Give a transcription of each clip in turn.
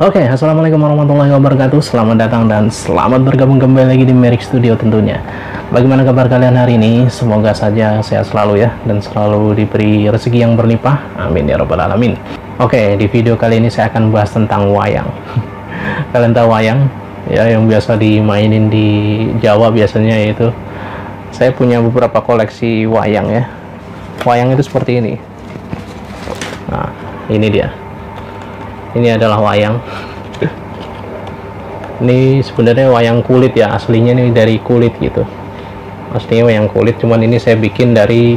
Oke, assalamualaikum warahmatullahi wabarakatuh. Selamat datang dan selamat bergabung kembali lagi di Merik Studio tentunya. Bagaimana kabar kalian hari ini? Semoga saja sehat selalu ya dan selalu diberi rezeki yang berlimpah. Amin ya robbal alamin. Oke, di video kali ini saya akan bahas tentang wayang. kalian tahu wayang? Ya, yang biasa dimainin di Jawa biasanya yaitu saya punya beberapa koleksi wayang ya. Wayang itu seperti ini. Nah, ini dia ini adalah wayang. Ini sebenarnya wayang kulit ya aslinya ini dari kulit gitu. Aslinya wayang kulit cuman ini saya bikin dari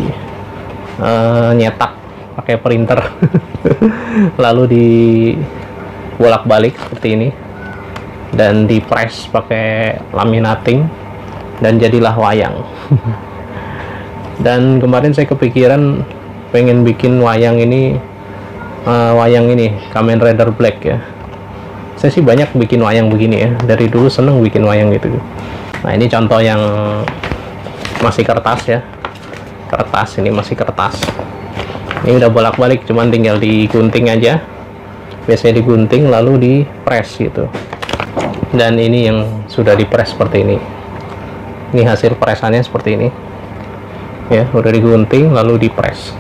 uh, nyetak pakai printer. Lalu di bolak-balik seperti ini. Dan di press pakai laminating. Dan jadilah wayang. Dan kemarin saya kepikiran pengen bikin wayang ini uh, wayang ini Kamen Rider Black ya. Saya sih banyak bikin wayang begini ya. Dari dulu seneng bikin wayang gitu. Nah ini contoh yang masih kertas ya. Kertas ini masih kertas. Ini udah bolak-balik cuman tinggal digunting aja. Biasanya digunting lalu di press gitu. Dan ini yang sudah di press seperti ini. Ini hasil pressannya seperti ini. Ya udah digunting lalu di press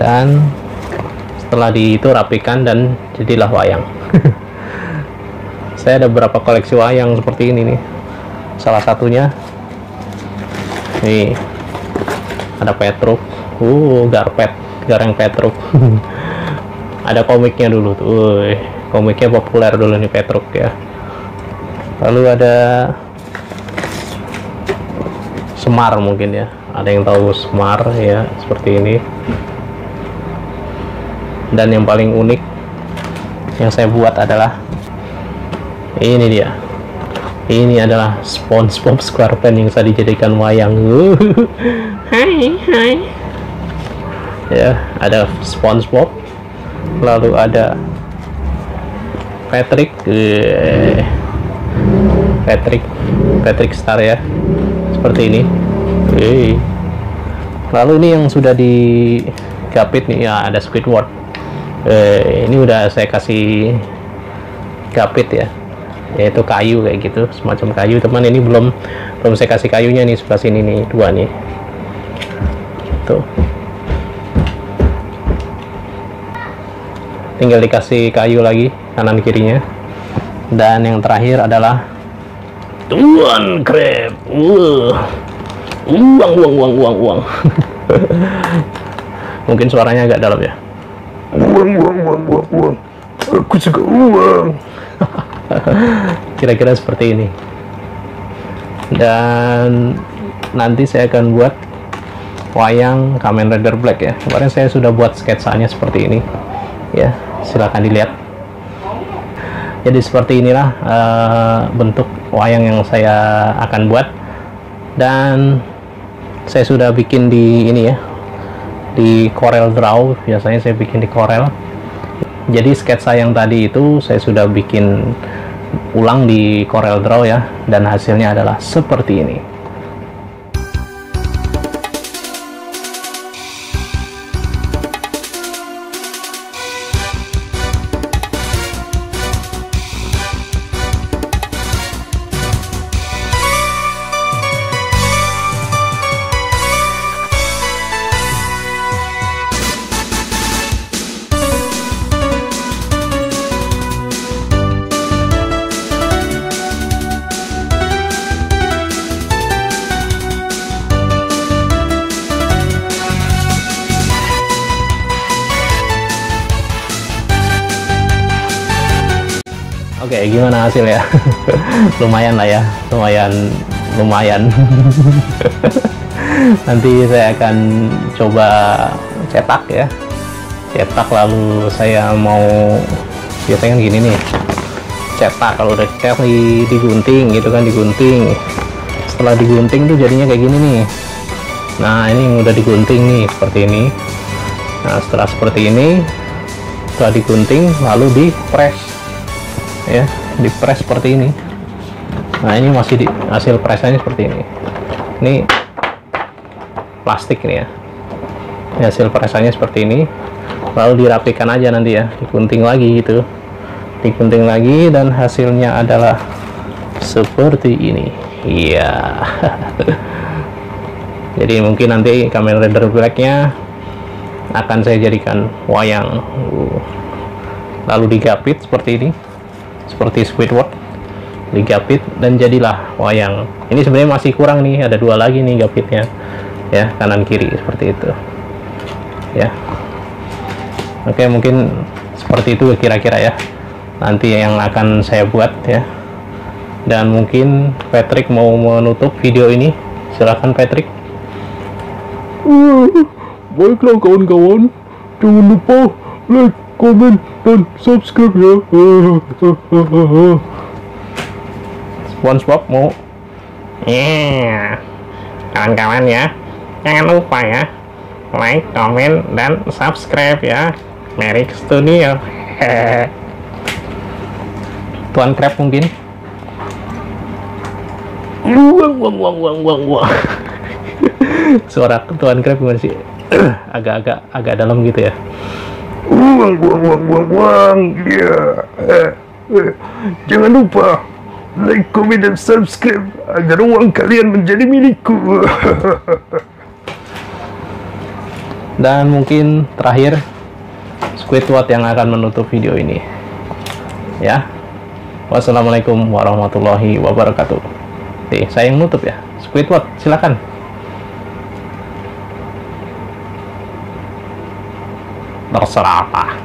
dan setelah di itu rapikan dan jadilah wayang. Saya ada beberapa koleksi wayang seperti ini nih. Salah satunya nih ada Petruk. Uh garpet gareng Petruk. Ada komiknya dulu tuh Uy, komiknya populer dulu nih Petruk ya. Lalu ada Semar mungkin ya. Ada yang tahu Semar ya seperti ini dan yang paling unik yang saya buat adalah ini dia. Ini adalah SpongeBob SquarePants yang saya dijadikan wayang. Hai hai. Ya ada SpongeBob lalu ada Patrick. Patrick Patrick Star ya seperti ini. Lalu ini yang sudah digapit nih ya ada Squidward eh, ini udah saya kasih gapit ya. Yaitu kayu kayak gitu semacam kayu. Teman ini belum belum saya kasih kayunya nih sebelah sini nih dua nih. Tuh. Tinggal dikasih kayu lagi kanan kirinya. Dan yang terakhir adalah tuan uh. uang uang uang uang uang. Mungkin suaranya agak dalam ya uang uang uang uang uang aku juga uang kira-kira seperti ini. Dan nanti saya akan buat wayang Kamen Rider Black ya. Kemarin saya sudah buat sketsanya seperti ini. Ya silahkan dilihat. Jadi seperti inilah uh, bentuk wayang yang saya akan buat. Dan saya sudah bikin di ini ya di Corel Draw biasanya saya bikin di Corel. Jadi sketsa yang tadi itu saya sudah bikin ulang di Corel Draw ya dan hasilnya adalah seperti ini Okay, gimana hasilnya? lumayan lah ya, lumayan, lumayan. Nanti saya akan coba cetak ya, cetak lalu saya mau biasanya kan gini nih, cetak kalau udah cetak di, digunting gitu kan digunting. Setelah digunting tuh jadinya kayak gini nih. Nah ini udah digunting nih seperti ini. Nah setelah seperti ini, setelah digunting lalu di press ya di press seperti ini. Nah ini masih di hasil pressannya seperti ini. Ini plastik ini ya. Ini hasil pressannya seperti ini. Lalu dirapikan aja nanti ya digunting lagi gitu. Digunting lagi dan hasilnya adalah seperti ini. Iya. Jadi mungkin nanti Kamen Rider Blacknya akan saya jadikan wayang. Uh. lalu digapit seperti ini seperti Squidward digapit dan jadilah wayang. Ini sebenarnya masih kurang nih ada dua lagi nih gapitnya. Ya kanan kiri seperti itu. Ya. Oke mungkin seperti itu kira-kira ya. Nanti yang akan saya buat ya. Dan mungkin Patrick mau menutup video ini. Silahkan Patrick. Uh, baiklah kawan-kawan, jangan lupa like, komen, dan subscribe ya. SpongeBob mau Iya, kawan-kawan ya, jangan lupa ya, like, komen, dan subscribe ya. Merry Studio. Tuan Crab mungkin Wang wang wang wang wang wang Suara Tuan Crab gimana? Agak-agak agak dalam gitu ya Uang, uang, uang, uang, uang, ya. Eh, eh, Jangan lupa like, komen, dan subscribe agar uang kalian menjadi milikku. Dan mungkin terakhir Squidward yang akan menutup video ini. Ya. Wassalamualaikum warahmatullahi wabarakatuh. Oke, saya yang nutup ya. Squidward, silakan terserah apa